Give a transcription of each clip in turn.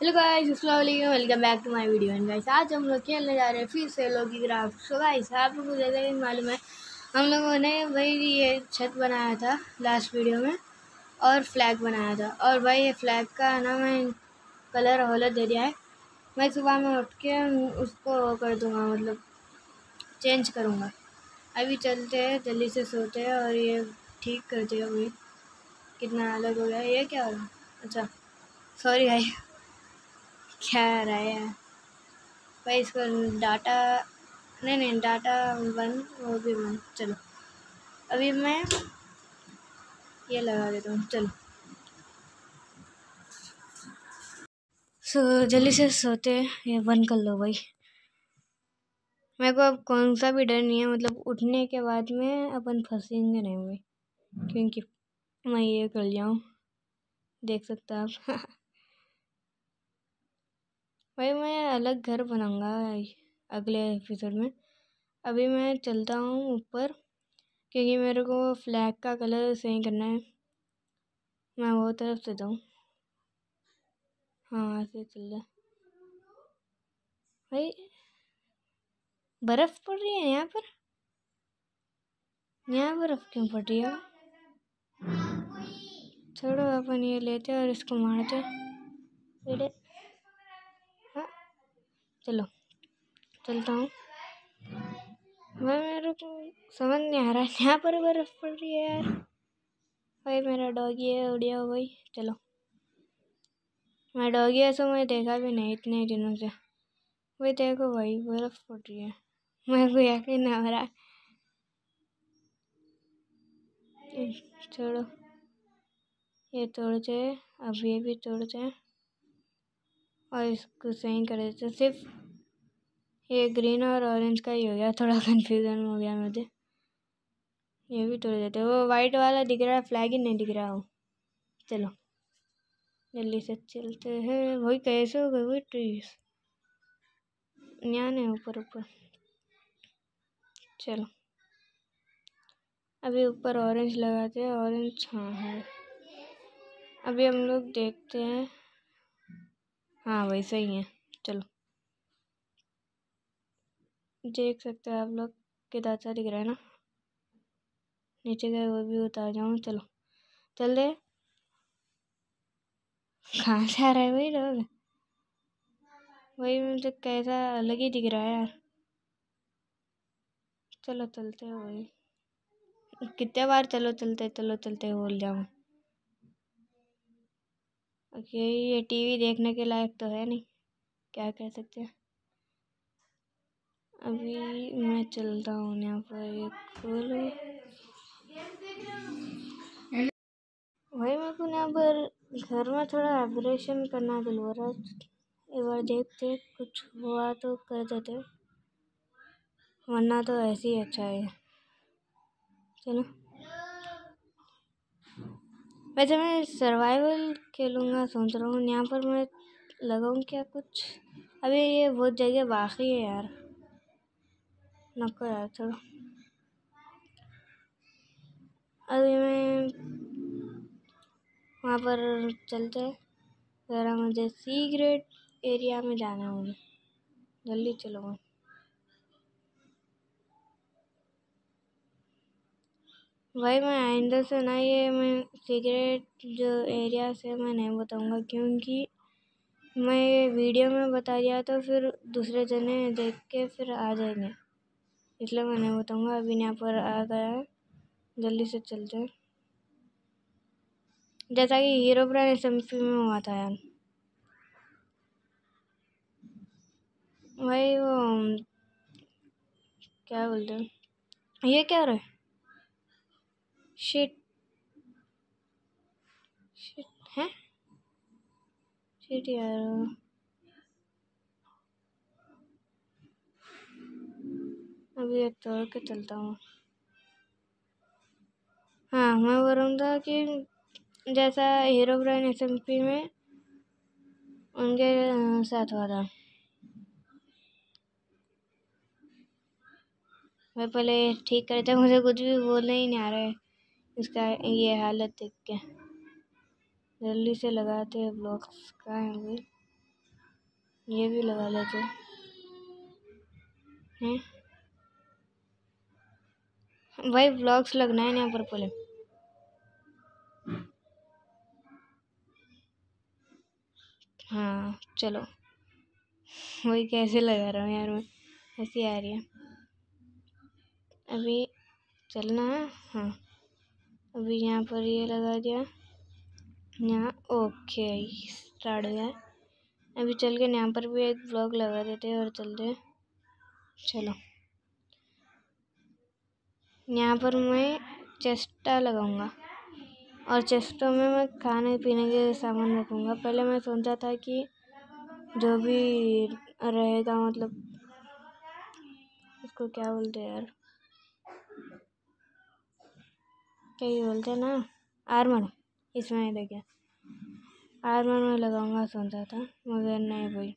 Hello guys अस्सलाम वालेकुम welcome back to my video and guys आज हम लोग खेलने जा रहे हैं फिर से लोगी ग्राफ सो गाइस आप लोगों को जैसा कि मालूम है, हम लोगों ने वही ये छत बनाया था लास्ट वीडियो में और फ्लैग बनाया था। और भाई, ये फ्लैग का ना मैं कलर हॉलत दे दिया है। मैं सुबह में उठ के उसको कर दूँगा मतलब चेंज करूँगा। अभी चलते हैं, जल्दी से सोते हैं और ये ठीक करते हैं अभी। कितना अलग हो गया, ये क्या हो रहा अच्छा सॉरी भाई क्या रहा है? भाई इसको डाटा नहीं नहीं डाटा वन वो भी वन चलो। अभी मैं ये लगा देता हूँ चलो। सो so, जल्दी से सोते ये बंद कर लो भाई। मेरे को अब कौन सा भी डर नहीं है मतलब उठने के बाद में अपन फंसेंगे नहीं भाई क्योंकि मैं ये कर जाऊँ देख सकते आप। भाई मैं अलग घर बनाऊँगा अगले एपिसोड में। अभी मैं चलता हूँ ऊपर, क्योंकि मेरे को फ्लैग का कलर सही करना है। मैं वो तरफ़ से जाऊँ। हाँ ऐसे चल रहा भाई बर्फ़ पड़ रही है यहाँ पर? यहाँ बर्फ़ क्यों पड़ रही है? छोड़ो, अपन ये लेते और इसको मारते चलो, चलता हूँ। मैं मेरे को समझ नहीं आ रहा है, यहाँ पर बर्फ़ पड़ रही है यार। भाई, मेरा डॉगी है, उड़िया हो भाई चलो। मैं डॉगी ऐसा मैं देखा भी नहीं इतने दिनों से। भाई, देखो भाई, बर्फ़ पड़ रही है। मेरे को यकीन नहीं आ रहा छोड़ो। ये तोड़ते अब ये भी तोड़ते हैं और इसको सही कर देते सिर्फ़ ये ग्रीन और ऑरेंज का ही हो गया, थोड़ा कन्फ्यूज़न हो गया मुझे। ये भी तोड़ देते वो वाइट वाला दिख रहा है फ्लैग ही नहीं दिख रहा हो चलो, जल्दी से चलते हैं। वही कैसे हो गए वही ट्रीज यहाँ नहीं, ऊपर ऊपर। चलो। अभी ऊपर ऑरेंज लगाते हैं ऑरेंज हाँ है। अभी हम लोग देखते हैं। हाँ वैसे ही है। चलो। देख सकते हो आप लोग, कितना अच्छा दिख रहा है ना। नीचे गए वो भी उतार जाऊँ, चलो। चल दे। कहाँ से आ रहा है वही लोग? वही मुझे कैसा अलग ही दिख रहा है यार। चलो, चलते हैं वही। कितने बार चलो, चलते चलो, चलते बोल जाऊँ। ओके, ये टीवी देखने के लायक तो है नहीं। क्या कह सकते हैं? अभी मैं चलता हूँ यहाँ पर एक वही मेरे को यहाँ पर घर में थोड़ा ऑपरेशन करना दिल हो रहा एक बार देखते कुछ हुआ तो कर देते वरना तो ऐसे ही अच्छा है। चलो। वैसे मैं सर्वाइवल खेलूँगा, सोच रहा हूँ। यहाँ पर मैं लगाऊँ क्या कुछ? अभी ये बहुत जगह बाकी है यार। नको यार चलो अभी मैं वहाँ पर चलते ज़रा मुझे सी ग्रेड एरिया में जाना होगा जल्दी चलो भाई मैं आइंदा से ना ये मैं सिगरेट जो एरिया से मैं नहीं बताऊँगा क्योंकि मैं ये वीडियो में बता दिया तो फिर दूसरे जने देख के फिर आ जाएँगे इसलिए मैं नहीं बताऊँगा, अभी यहाँ पर आ गया है। जल्दी से चलते हैं जैसा कि हीरो ब्रांड एस में हुआ था यार। भाई वो, क्या बोलते हैं? ये क्या रहा है? शिट शिट है? शिट यार। अभी एक तोड़ के चलता हूँ। हाँ मैं बोल रहा था कि जैसा Hero brand S M P में उनके साथ हुआ था। मैं पहले ठीक करे थे मुझे कुछ भी बोलने ही नहीं आ रहा है। इसका ये हालत देख के। जल्दी से लगाते हैं ब्लॉक्स का है भाई ये भी लगा लेते हैं? भाई ब्लॉग्स लगना है यहाँ पर पहले। हाँ चलो। वही कैसे लगा रहा हूँ यार मैं ऐसी आ रही है। अभी चलना है हाँ। अभी यहाँ पर ये लगा दिया। यहाँ, ओके स्टार्ट हो। गया अभी चल के यहाँ पर भी एक ब्लॉग लगा देते हैं और चलते चलो। यहाँ पर मैं चेस्टा लगाऊँगा। और चेस्टों में मैं खाने पीने के सामान रखूँगा। पहले मैं सोचा था कि जो भी रहेगा मतलब उसको क्या बोलते हैं यार? क्या ही बोलते हैं ना? आर्मर। इसमें देखिए आर्मर में लगाऊँगा, सोचा था, मगर नहीं भाई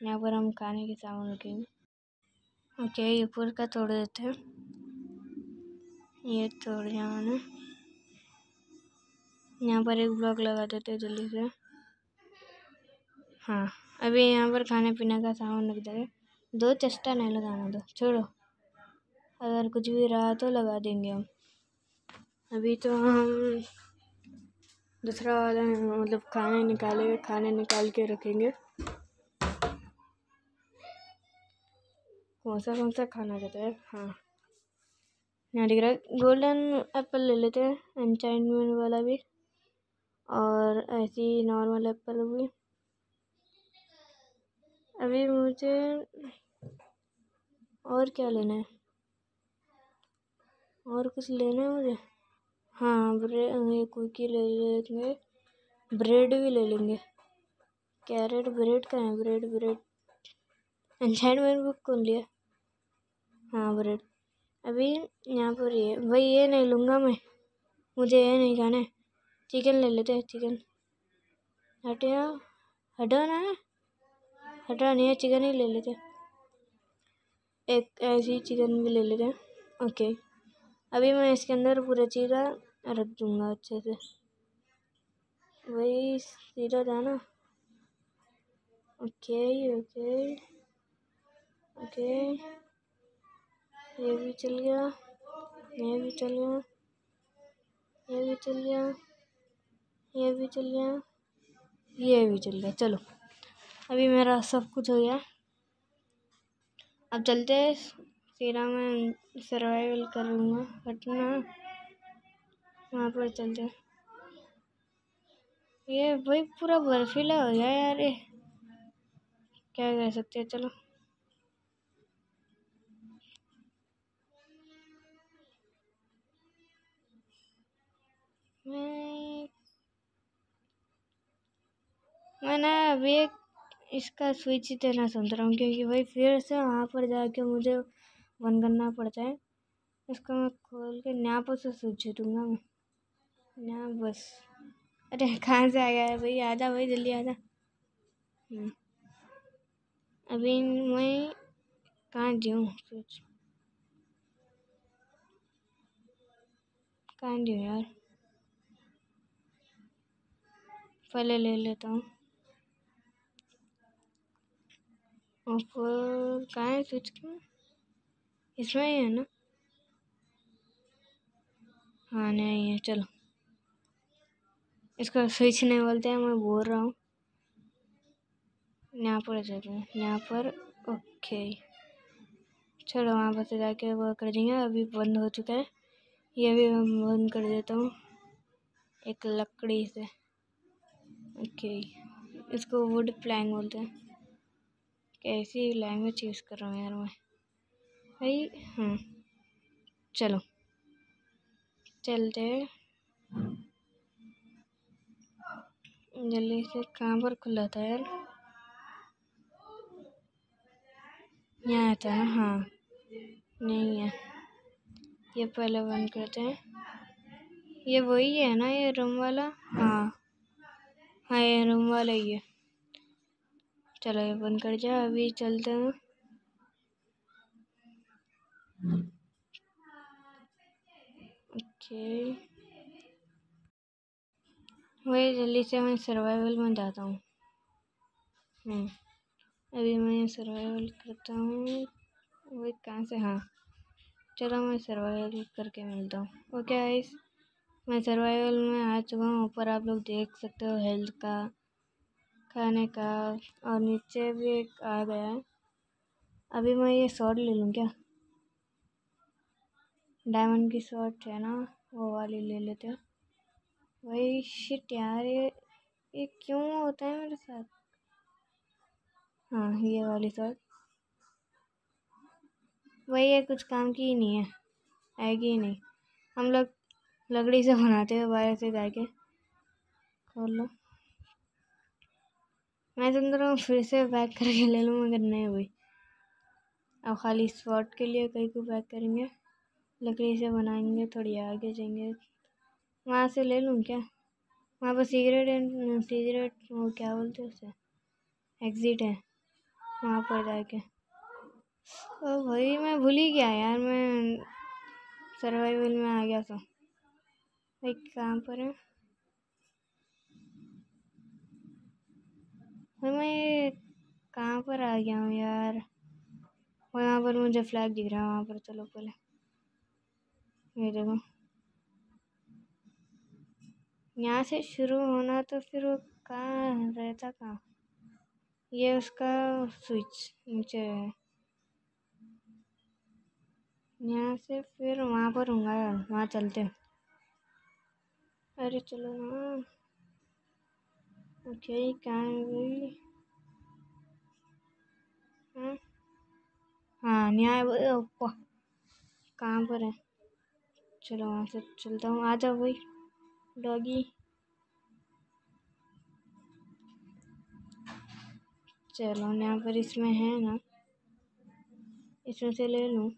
यहाँ पर हम खाने के सामान रखेंगे। ओके ऊपर का तोड़ देते हैं। ये तोड़ दिया मैंने। यहाँ पर एक ब्लॉक लगा देते जल्दी से। हाँ अभी यहाँ पर खाने पीने का सामान रख देंगे। दो चस्टा नहीं लगाना दो छोड़ो। अगर कुछ भी रहा तो लगा देंगे हम। अभी तो हम दूसरा वाला मतलब खाने निकालेंगे खाने निकाल के रखेंगे। कौन सा कौन सा खाना रहता है? हाँ। यहाँ दिख रहा है। गोल्डन एप्पल ले लेते हैं एनचाइनमेंट वाला भी और ऐसी नॉर्मल एप्पल भी। अभी मुझे और क्या लेना है? और कुछ लेना है मुझे? हाँ ब्रेड कुकी ले लेंगे ब्रेड भी ले लेंगे। कैरेट ब्रेड का है ब्रेड ब्रेड एनचाइनमेंट बुक कौन लिया। हाँ ब्रेड अभी यहाँ पर ये भाई ये नहीं लूँगा मैं। मुझे ये नहीं खाना है। चिकन ले लेते हैं, चिकन। हटिया हटो ना हटा नहीं है, चिकन ही ले लेते एक ऐसी चिकन भी ले लेते हैं। ओके। अभी मैं इसके अंदर पूरा चीज़ा रख दूँगा अच्छे से। वही सीधा था ना। Okay okay okay. ये भी चल गया, ये भी चल गया, ये भी चल गया, ये भी चल गया, ये भी चल गया। चलो, अभी मेरा सब कुछ हो गया। अब चलते हैं, सीधा मैं सर्वाइवल करूँगा घटना वहाँ पर चलते ये भाई पूरा बर्फीला हो गया यार ये। क्या कह सकते हैं, चलो। मैं मैं ना अभी एक इसका स्विच देना सोच रहा हूँ, क्योंकि भाई फिर से वहाँ पर जाके मुझे बंद करना पड़ता है। इसको मैं खोल के यहाँ पर से स्विच दूँगा मैं। यहाँ बस। अरे, कहाँ से आ गया है भाई? आजा भाई, जल्दी आजा। हम्म। अभी मैं कहाँ दूँ स्विच कहाँ दूँ यार? पहले ले लेता हूँ। ऊपर कहाँ है स्विच का? इसमें ही है ना? हाँ नहीं है, चलो। इसका स्विच नहीं बोलते हैं, मैं बोल रहा हूँ। यहाँ पर जाते हैं, यहाँ पर, ओके। चलो, वहाँ पर से जाके वो कर देंगे, अभी बंद हो चुका है। ये भी मैं बंद कर देता हूँ, एक लकड़ी से। ओके। इसको वुड प्लैंग बोलते हैं। कैसी लैंग्वेज यूज़ कर रहा हूँ यार मैं। भाई हाँ चलो। चलते जल्दी से कहाँ पर खुला था यार? यहाँ था ना हाँ। नहीं है। ये पहले बंद करते हैं। ये वही है ना, ये रूम वाला? हाँ। हाँ रूम वाला ही है। चलो ये बंद कर जा अभी चलते हैं। ओके। वही जल्दी से मैं सर्वाइवल में जाता हूँ। हम्म, अभी मैं सर्वाइवल करता हूँ। वही कहाँ से? हाँ चलो मैं सर्वाइवल करके मिलता हूँ। ओके गाइस मैं सर्वाइवल में आ चुका हूँ। ऊपर आप लोग देख सकते हो हेल्थ का, खाने का, और नीचे भी एक आ गया है। अभी मैं ये शॉर्ट ले लूँ क्या? डायमंड की शॉर्ट है ना, वो वाली ले लेते हैं। वही शिट यार, ये ये क्यों होता है मेरे साथ? हाँ ये वाली शॉर्ट वही है, कुछ काम की ही नहीं है, आएगी ही नहीं। हम लोग लकड़ी से बनाते हैं, बाहर से जाके। खोल लो। मैं समझ रहा हूँ, फिर से पैक करके ले लूँ, मगर नहीं हुई। अब खाली स्पॉट के लिए कहीं को पैक करेंगे। लकड़ी से बनाएँगे, थोड़ी आगे जाएँगे। वहाँ से ले लूँ क्या? वहाँ पर सिगरेट एंड सिगरेट वो क्या बोलते हैं उसे? एग्ज़िट है। वहाँ पर जाके। ओ भाई, मैं भूल ही गया यार, मैं सर्वाइवल में आ गया था। पर है मैं कहाँ पर आ गया हूँ यार? वहाँ पर मुझे फ्लैग दिख रहा है, वहाँ पर चलो पहले। ये देखो। यहाँ से शुरू होना तो फिर वो कहाँ रहता कहाँ ये उसका स्विच नीचे है। यहाँ से फिर वहाँ पर होगा वहाँ चलते अरे चलो ना। ओके कहाँ है हाँ? न्याय कहाँ पर है? चलो, वहाँ से चलता हूँ। आ जाओ भाई, डॉगी। चलो यहाँ पर इसमें है ना। इसमें से ले लूँ।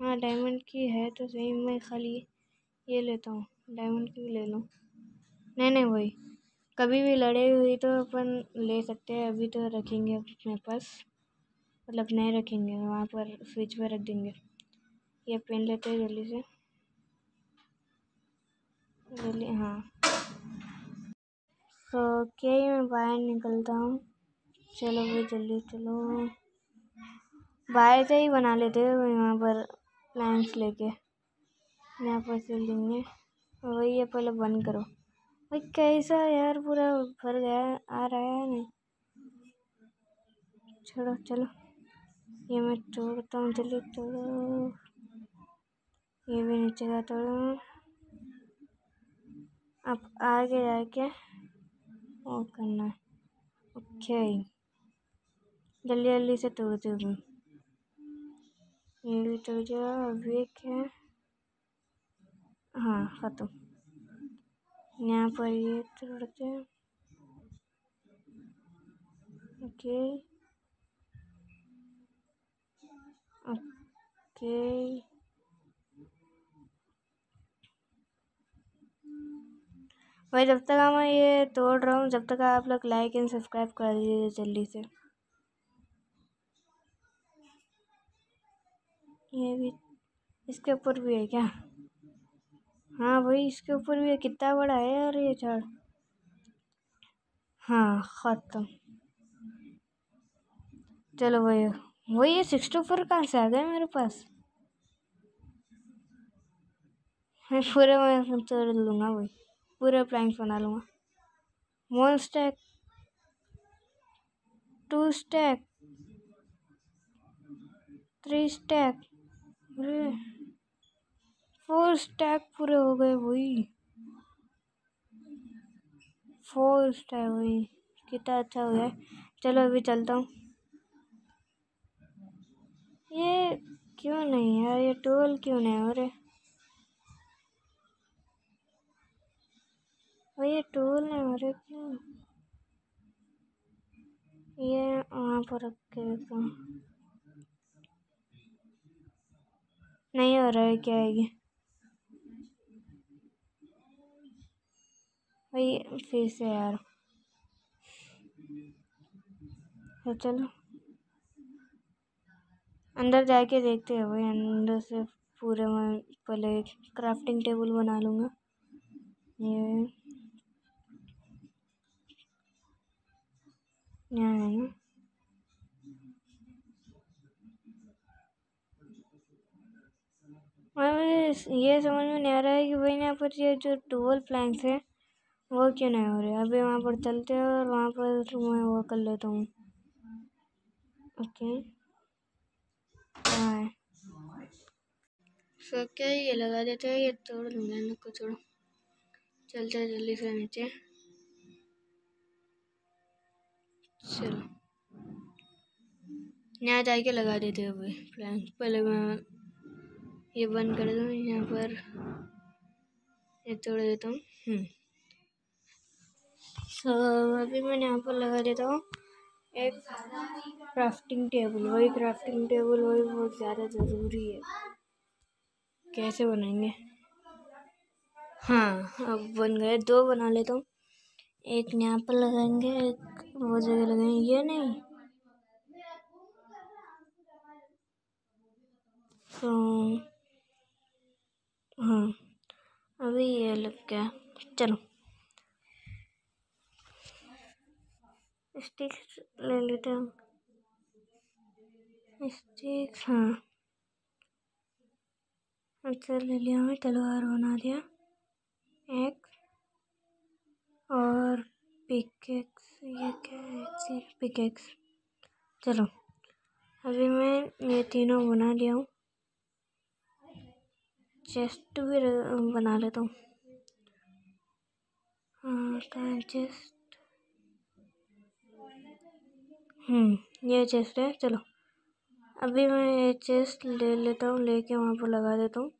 हाँ डायमंड की है तो सही, मैं खाली ये लेता हूँ। डायमंड की ले लूँ। नहीं नहीं, वही। कभी भी लड़े हुई तो अपन ले सकते हैं, अभी तो रखेंगे अपने पास। मतलब नहीं रखेंगे, वहाँ पर फ्रिज पर रख देंगे। ये पेन लेते हैं जल्दी से। जल्दी हाँ। तो क्या ही मैं बाहर निकलता हूँ। चलो भाई, जल्दी चलो। बाहर से ही बना लेते हैं वहाँ पर प्लान्स लेके। यहाँ पर से लेंगे वही है, पहले बंद करो। भाई कैसा यार, पूरा भर गया, आ रहा है नहीं? छोड़ो चलो। ये मैं तोड़ता हूँ, जल्दी तोड़ो। ये भी नीचे का तोड़ो। अब आगे जाके वो करना है। ओके। जल्दी जल्दी से तोड़ते हूँ। ये भी तोड़ जाओ अभी एक है, ख़त्म। यहाँ पर ये तोड़ते हैं। ओके। ओके। भाई, जब तक मैं ये तोड़ रहा हूँ, जब तक आप लोग लाइक एंड सब्सक्राइब कर दीजिए जल्दी से। ये भी, इसके ऊपर भी है क्या? हाँ भाई इसके ऊपर भी कितना बड़ा है यार ये झाड़? हाँ ख़त्म। चलो भाई वही ये सिक्सटी फोर कहाँ से आ गए मेरे पास? मैं पूरे मैं तोड़ लूँगा भाई पूरे प्लैंक्स बना लूँगा। One stack two stack three stack अरे फोर स्टैक पूरे हो गए वही फोर स्टैक वही कितना अच्छा हो गया। चलो अभी चलता हूँ। ये क्यों नहीं है ये टोल क्यों नहीं हो? रहे ये टोल नहीं हो रहे क्यों? ये वहाँ पर रख के नहीं हो रहा है, क्या है भाई फिर से यार। तो चलो। अंदर जाके देखते हैं भाई, अंदर से पूरे मैं पहले क्राफ्टिंग टेबल बना लूँगा। ये मैं ये समझ में नहीं आ रहा है कि भाई यहाँ पर ये जो टूवल प्लैंक्स है वो क्यों नहीं हो रहे? अभी वहाँ पर चलते हैं और वहाँ पर मैं वो कर लेता हूँ। ओके सो क्या ये लगा देते हैं, ये तोड़ दूँगा इनको छोड़ो। चलते जल्दी से नीचे। चलो। यहाँ जाके लगा देते हैं अभी प्लान पहले मैं ये बंद कर दूँ, यहाँ पर ये तोड़ देता हूँ। हम्म। सो अभी मैंने यहाँ पर लगा देता हूँ। एक क्राफ्टिंग टेबल वही क्राफ्टिंग टेबल वही बहुत ज़्यादा ज़रूरी है। कैसे बनाएँगे? हाँ अब बन गए, दो बना लेता हूँ। एक यहाँ पर लगाएँगे, एक वो जगह लगाएँगे। ये नहीं। तो हाँ अभी ये लग गया। चलो। स्टिक्स ले लेते हैं। स्टिक्स हाँ। अच्छा ले लिया हमें तलवार बना दिया एक और पिकेक्स ये क्या है? पिकेक्स चलो, अभी मैं ये तीनों बना लिया हूँ। चेस्ट भी बना लेता हूँ। हाँ चेस्ट ये चेस्ट है, चलो। अभी मैं ये चेस्ट ले लेता हूँ, लेके वहाँ पर लगा देता हूँ।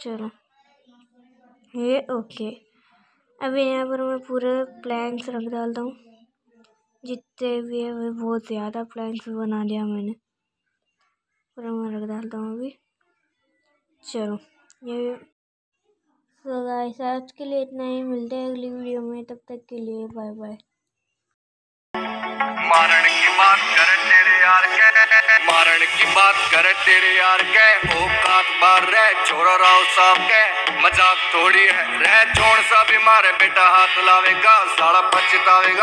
चलो। ये ओके अभी यहाँ पर मैं पूरे प्लैंक्स रख डालता हूँ। जितने भी है वो बहुत ज़्यादा प्लैंक्स बना लिया मैंने। पूरा मैं रख डालता हूँ अभी। चलो, ये सो गाइस आज के लिए इतना ही। मिलते हैं अगली वीडियो में। तब तक के लिए बाय बाय की बात करे तेरे यार के। औकात बार रह छोरा राव साहब के। मज़ाक थोड़ी है, रह छोड़ सा बीमार मारे, बेटा हाथ लावेगा साड़ा पछतावेगा।